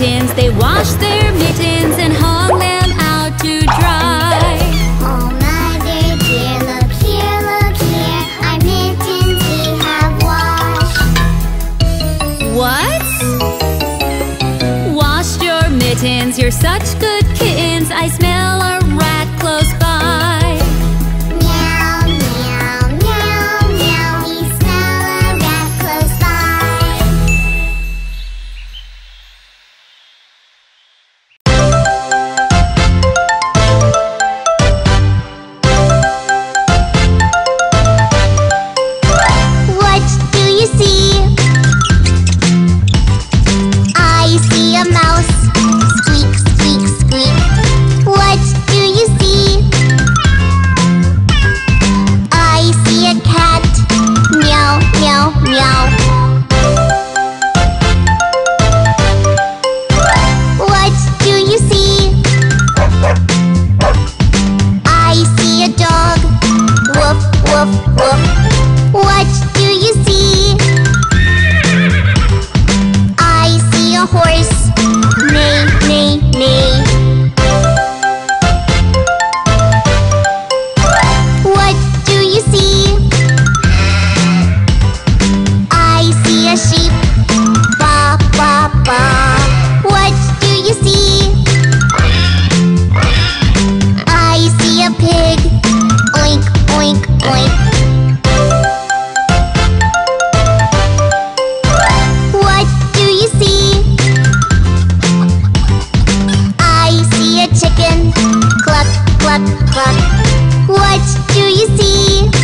kittens They washed their mittens and hung them out to dry. Oh mother dear, look here, look here. Our mittens we have washed. What? Washed your mittens, you're such good kittens. I smell our. What do you see?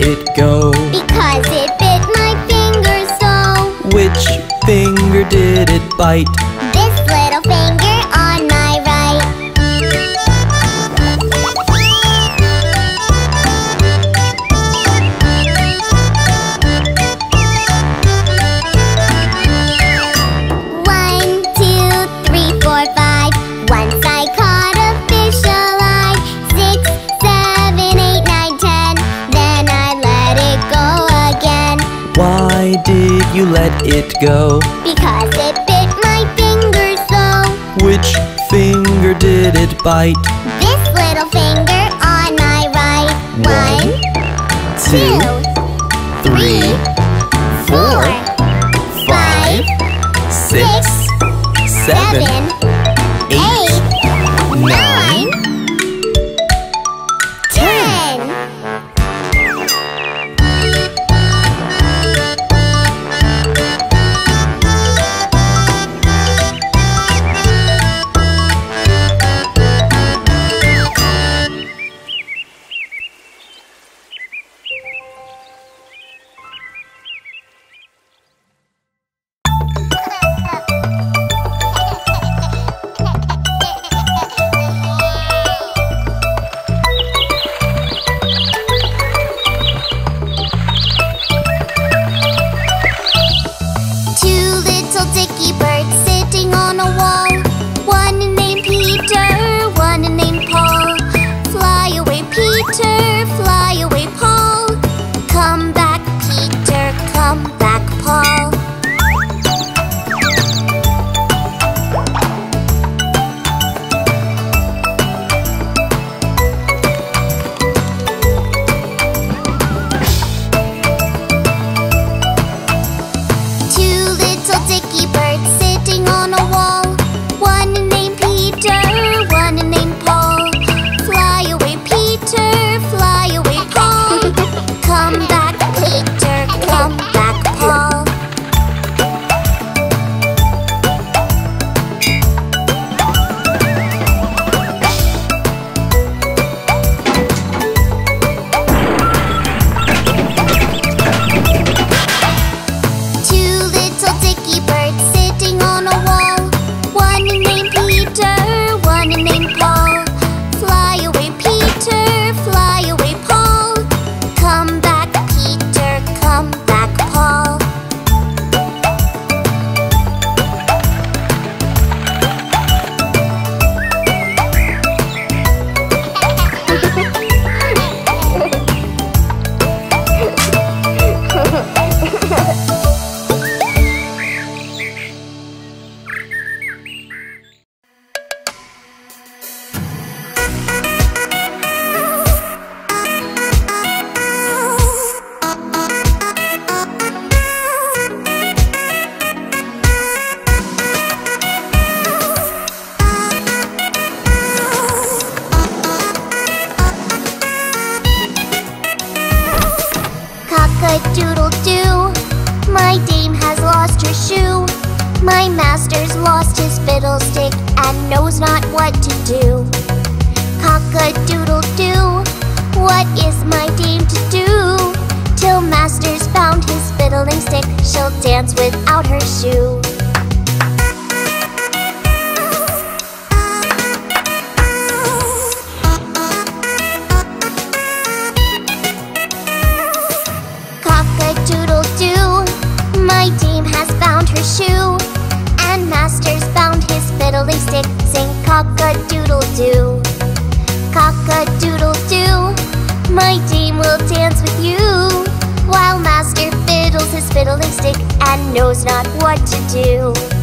It go? Because it bit my finger so. Which finger did it bite? It go? Because it bit my finger so. Which finger did it bite? This little finger on my right. One, two, three, four, five, six, seven, my dame has lost her shoe. My master's lost his fiddlestick and knows not what to do. Cock-a-doodle-doo, what is my dame to do? Till master's found his fiddling stick, she'll dance without her shoe. Sing cock-a-doodle-doo, cock-a-doodle-doo, my dame will dance with you, while master fiddles his fiddling stick and knows not what to do.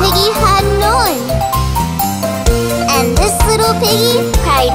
Piggy had none. And this little piggy cried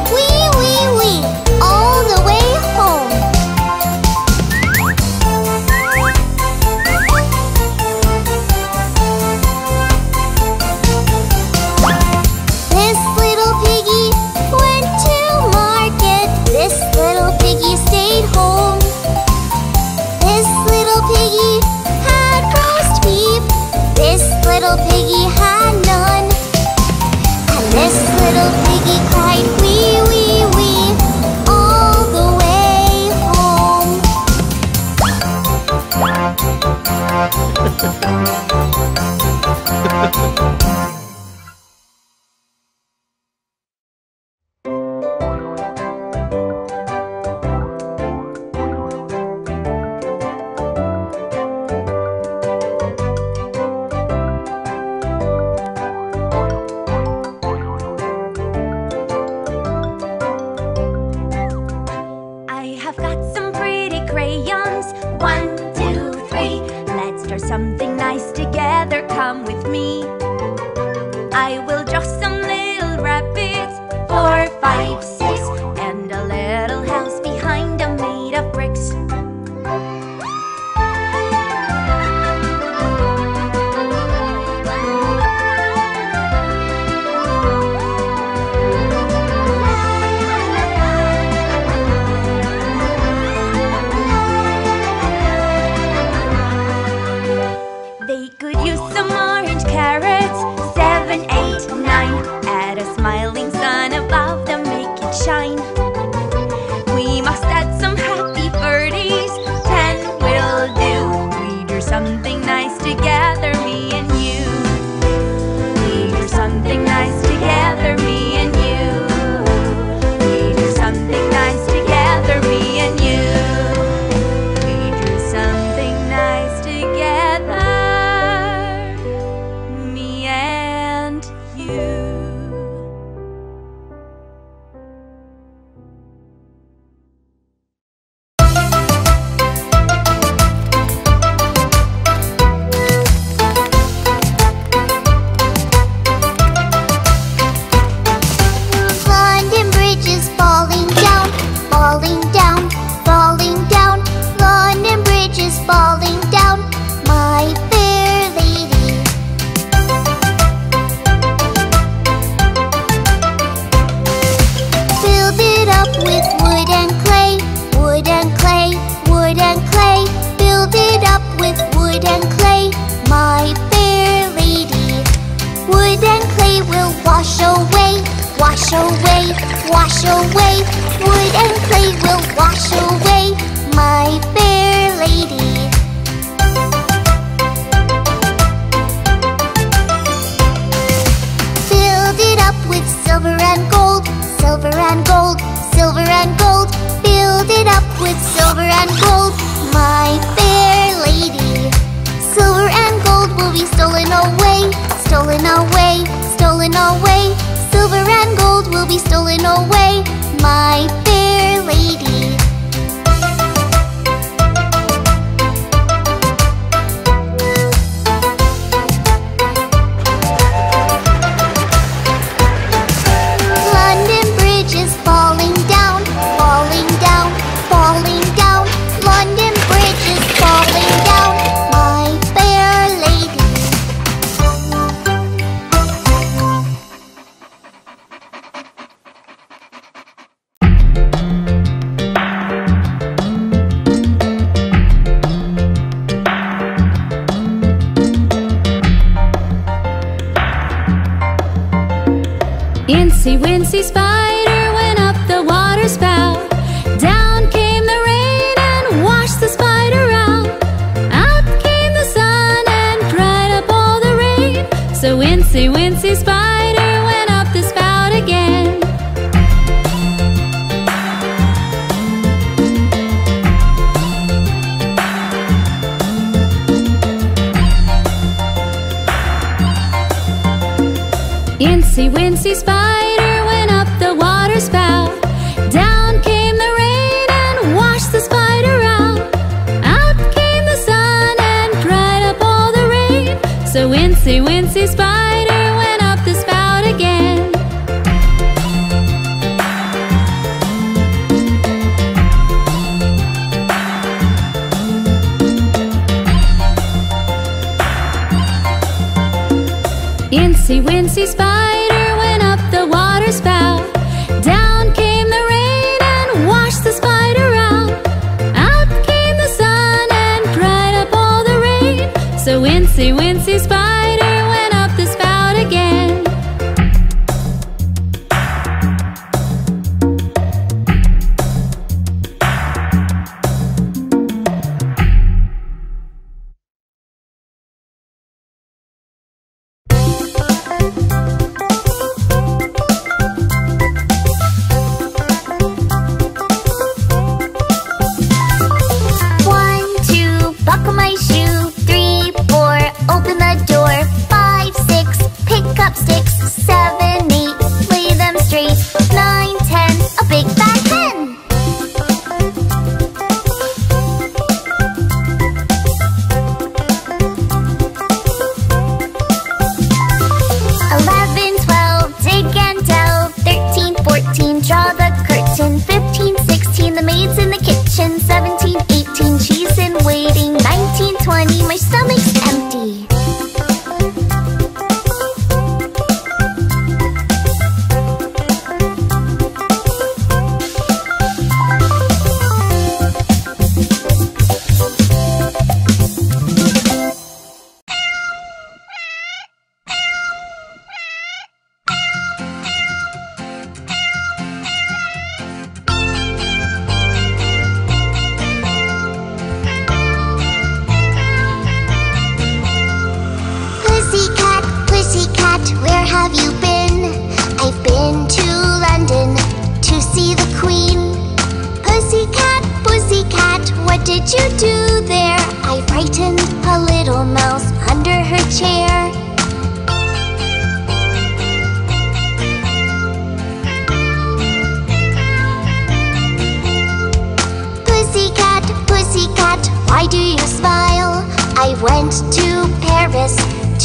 that? Why do you smile? I went to Paris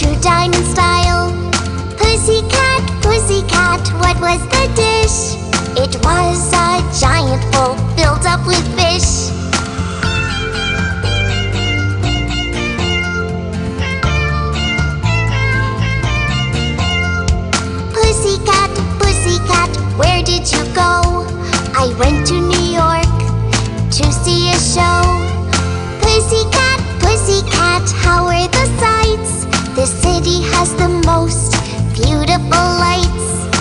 to dine in style. Pussycat, pussycat, what was the dish? It was a giant bowl filled up with fish. Pussycat, pussycat, where did you go? I went to New York to see a show. Pussycat, pussycat, how are the sights? This city has the most beautiful lights.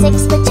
six, but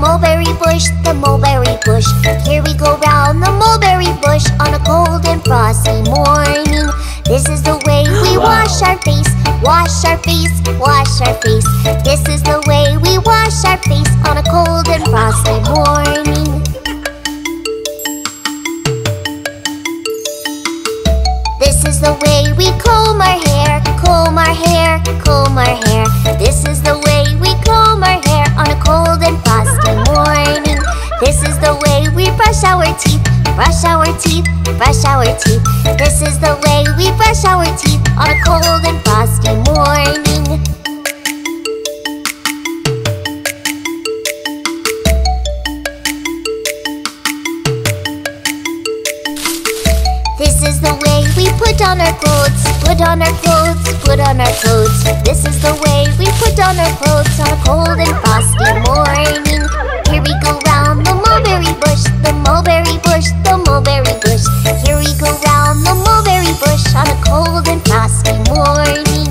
mulberry bush, the mulberry bush. Here we go round the mulberry bush on a cold and frosty morning. This is the way we wash our face, wash our face, wash our face. This is the way we wash our face on a cold and frosty morning. This is the way we comb our hair, comb our hair, comb our hair. This is the way we comb our hair on a cold and frosty morning. This is the way we brush our teeth, brush our teeth, brush our teeth. This is the way we brush our teeth on a cold and frosty morning. This is the way we put on our clothes, put on our clothes, put on our clothes. This is the way we put on our clothes on a cold and frosty morning. Here we go round the mulberry bush, the mulberry bush, the mulberry bush. Here we go round the mulberry bush on a cold and frosty morning.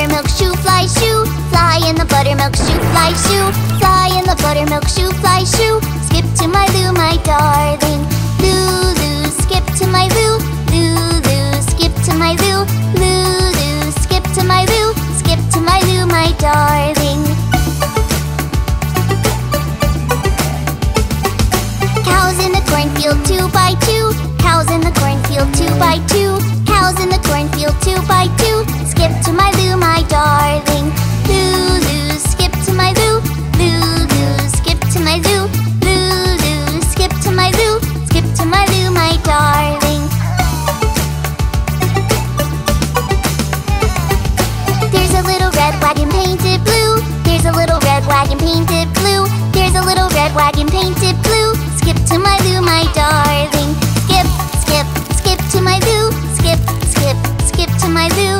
Buttermilk shoo, fly shoo. Fly in the buttermilk shoo, fly shoo. Fly in the buttermilk shoo, fly shoo. Skip to my Lou, my darling. Lulu, skip to my Lou. Lulu, skip to my Lou. Lulu, skip to my Lou. Skip to my Lou, my darling. Cows in the cornfield, two by two. Cows in the cornfield, two by two. Cows in the cornfield, two by two. Skip to my darling. Lulu, skip to my Lou. Lulu, skip to my Lou. Lulu, skip to my Lou. Skip to my Lou, my darling. There's a little red wagon painted blue. There's a little red wagon painted blue. There's a little red wagon painted blue. Skip to my Lou, my darling. Skip, skip, skip to my Lou. Skip, skip, skip to my Lou.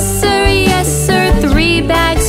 Yes, sir, yes, sir, three bags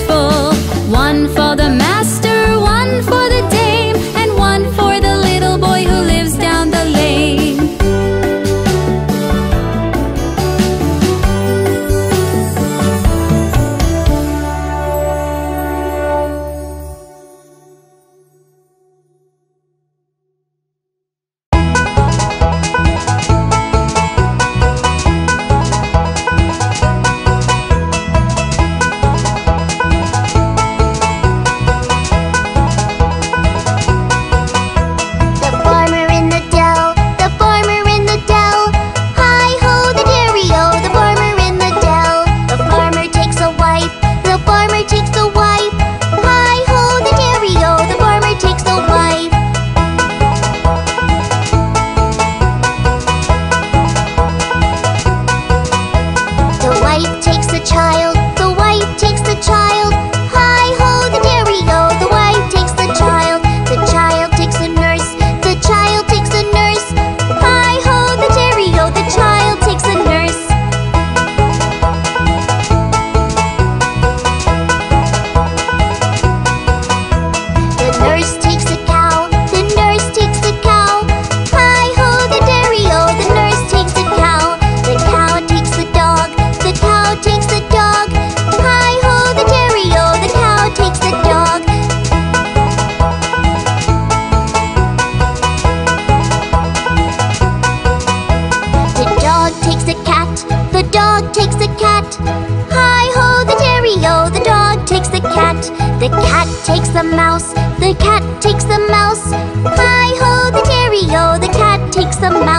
takes the mouse, the cat takes the mouse. Hi ho, the dairy o, the cat takes the mouse.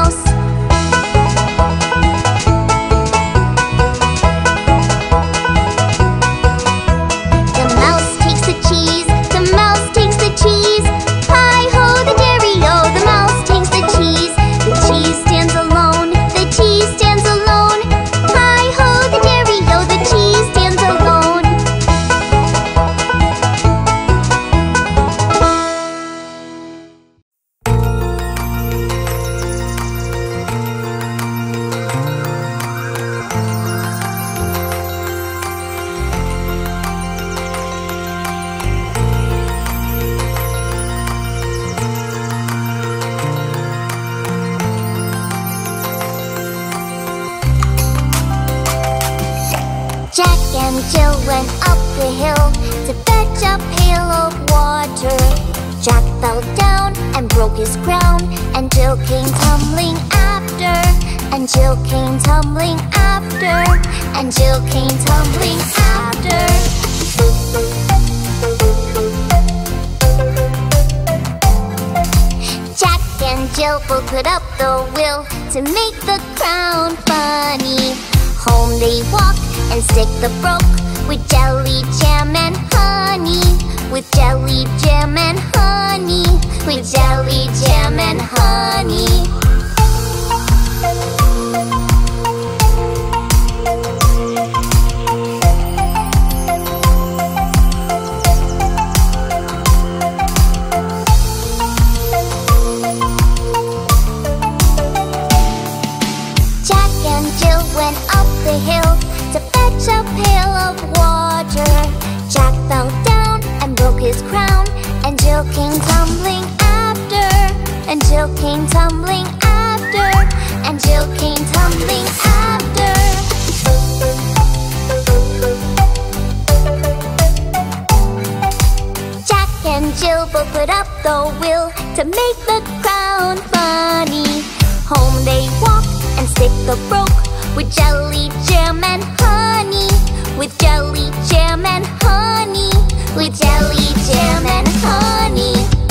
the hill to fetch a pail of water. Jack fell down and broke his crown, and Jill came tumbling after. And Jill came tumbling after. And Jill came tumbling after. Jack and Jill both put up the will to make the crown funny. Home they walk and stick the broke with jelly, jam, and honey. With jelly, jam, and honey. With jelly, jam, and honey.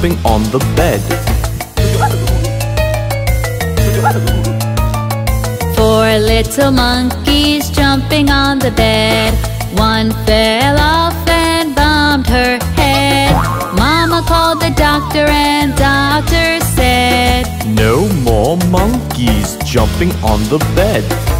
jumping on the bed. Four little monkeys jumping on the bed. One fell off and bumped her head. Mama called the doctor and doctor said, No more monkeys jumping on the bed.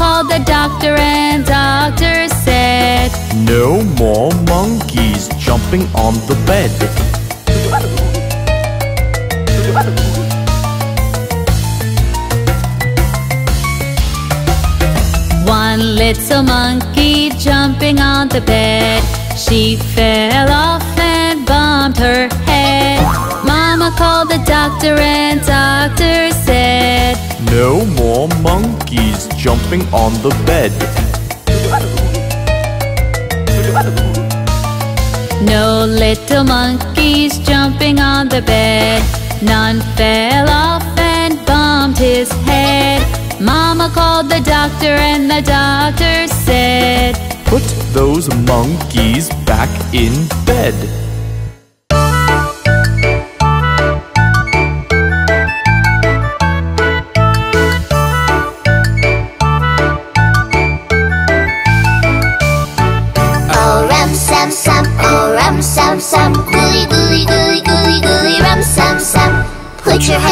called the doctor and doctor said, No more monkeys jumping on the bed. One little monkey jumping on the bed. She fell off and bumped her head. Mama called the doctor and doctor said, No more monkeys jumping on the bed. No little monkeys jumping on the bed. None fell off and bumped his head. Mama called the doctor and the doctor said, Put those monkeys back in bed.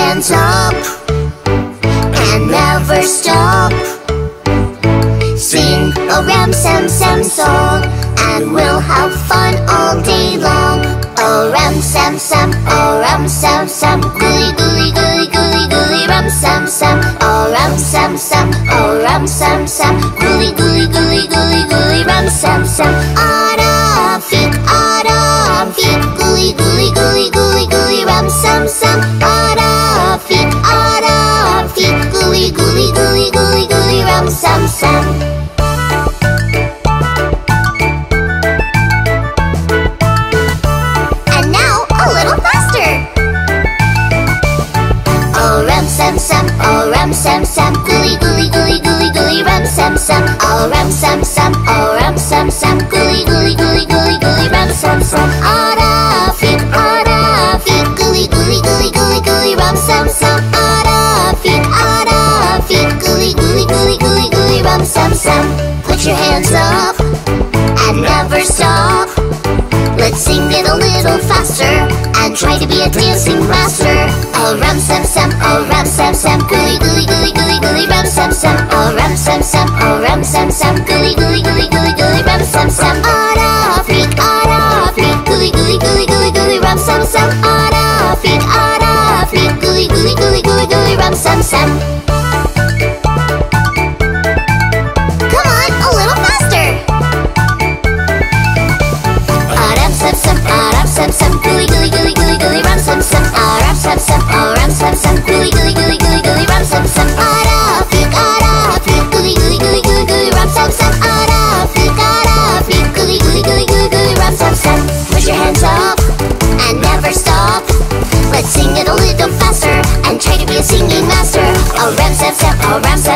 Hands up and never stop. Sing a rum sam sam song and we'll have fun all day long. Oh rum sam sam, oh rum sam sam, gooey gooey gooey gooey gooey rum sam sam. Oh rum sam sam, oh rum sam sam, gooey gooey gooey gooey gooey rum sam sam. Arafik, arafik, gooey gooey gooey gooey gooey hands up and never stop. Let's sing it a little faster and try to be a dancing master. Oh rum sam sam, oh rum sam sam, gooey gooey gooey gooey gooey rum sam sam. Oh rum sam sam, oh rum sam sam, gooey gooey gooey gooey gooey rum sam sam. Arafik, arafik, gooey gooey gooey gooey gooey rum sam sam. Arafik, arafik, gooey gooey gooey gooey gooey rum sam sam.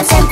Oh